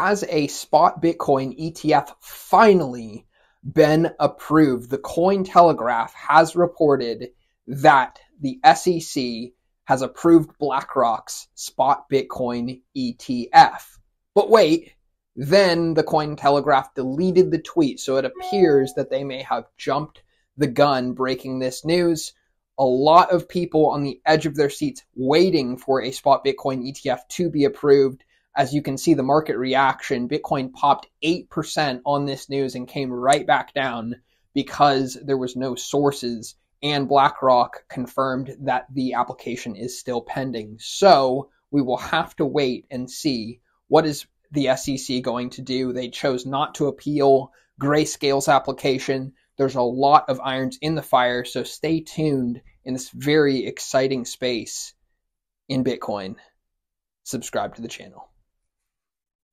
has a spot Bitcoin ETF finally been approved? The Cointelegraph has reported that the SEC has approved BlackRock's spot Bitcoin ETF. But wait, then the Cointelegraph deleted the tweet, so it appears that they may have jumped the gun breaking this news. A lot of people on the edge of their seats waiting for a spot Bitcoin ETF to be approved. As you can see, the market reaction, Bitcoin popped 8% on this news and came right back down because there was no sources and BlackRock confirmed that the application is still pending. So we will have to wait and see what is the SEC going to do. They chose not to appeal Grayscale's application. There's a lot of irons in the fire, so stay tuned in this very exciting space in Bitcoin. Subscribe to the channel.